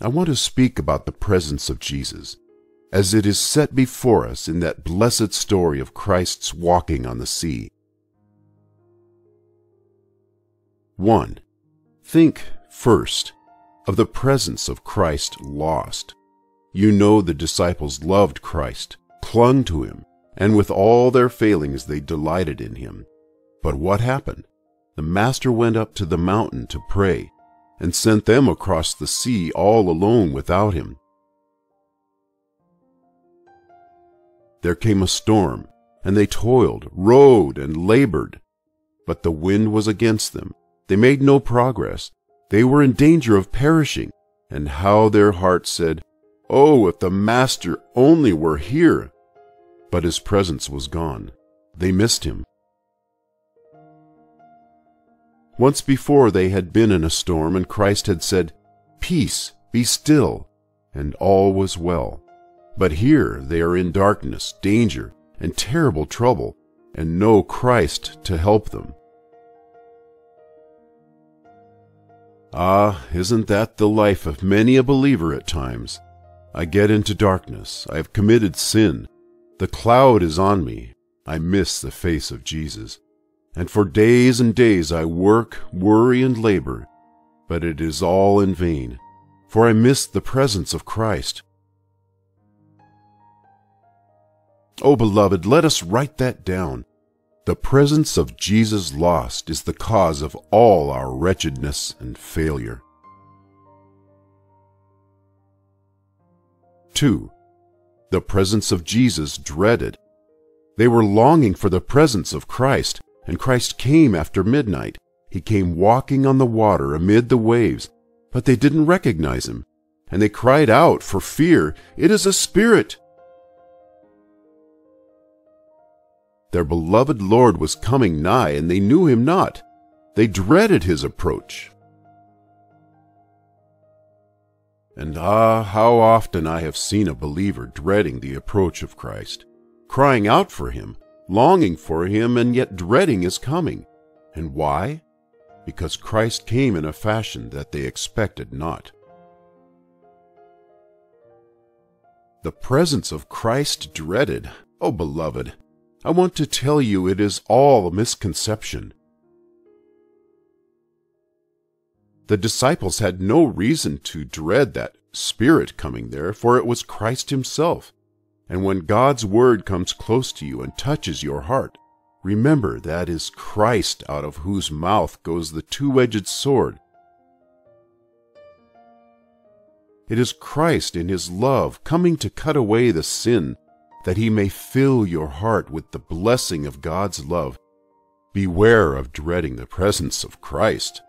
I want to speak about the presence of Jesus, as it is set before us in that blessed story of Christ's walking on the sea. 1. Think, first, of the presence of Christ lost. You know the disciples loved Christ, clung to him, and with all their failings they delighted in him. But what happened? The Master went up to the mountain to pray, and sent them across the sea all alone without him. There came a storm, and they toiled, rowed, and labored. But the wind was against them. They made no progress. They were in danger of perishing. And how their hearts said, Oh, if the Master only were here! But his presence was gone. They missed him. Once before they had been in a storm, and Christ had said, Peace, be still, and all was well. But here they are in darkness, danger, and terrible trouble, and no Christ to help them. Ah, isn't that the life of many a believer at times? I get into darkness. I have committed sin. The cloud is on me. I miss the face of Jesus. And for days and days I work, worry, and labor, but it is all in vain, for I miss the presence of Christ. Oh, beloved, let us write that down. The presence of Jesus lost is the cause of all our wretchedness and failure. 2. The presence of Jesus dreaded. They were longing for the presence of Christ, and Christ came after midnight. He came walking on the water amid the waves, but they didn't recognize him, and they cried out for fear, It is a spirit! Their beloved Lord was coming nigh, and they knew him not. They dreaded his approach. And ah, how often I have seen a believer dreading the approach of Christ, crying out for him, longing for him, and yet dreading his coming. And why? Because Christ came in a fashion that they expected not. The presence of Christ dreaded. Oh, beloved, I want to tell you it is all a misconception. The disciples had no reason to dread that Spirit coming there, for it was Christ Himself. And when God's Word comes close to you and touches your heart, remember that is Christ out of whose mouth goes the two edged sword. It is Christ in His love coming to cut away the sin that He may fill your heart with the blessing of God's love. Beware of dreading the presence of Christ.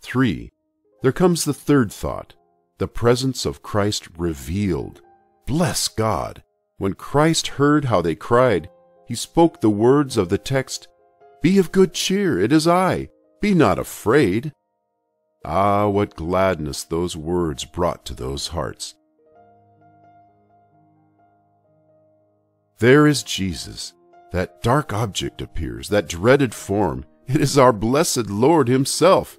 3. There comes the third thought the presence of Christ revealed. Bless God! When Christ heard how they cried, he spoke the words of the text, Be of good cheer, it is I, be not afraid. Ah, what gladness those words brought to those hearts. There is Jesus. That dark object appears, that dreaded form. It is our blessed Lord Himself.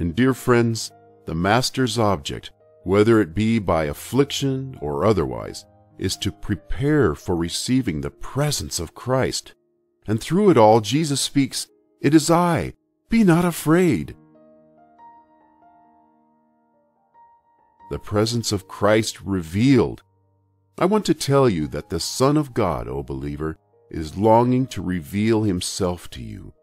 And dear friends, the Master's object, whether it be by affliction or otherwise, is to prepare for receiving the presence of Christ. And through it all, Jesus speaks, It is I, be not afraid. The presence of Christ revealed. I want to tell you that the Son of God, O believer, is longing to reveal himself to you.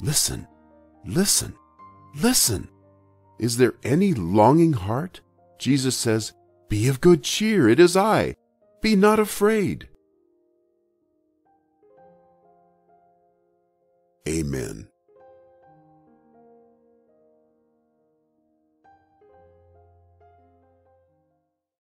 Listen, listen, listen. Is there any longing heart? Jesus says, Be of good cheer, it is I. Be not afraid. Amen.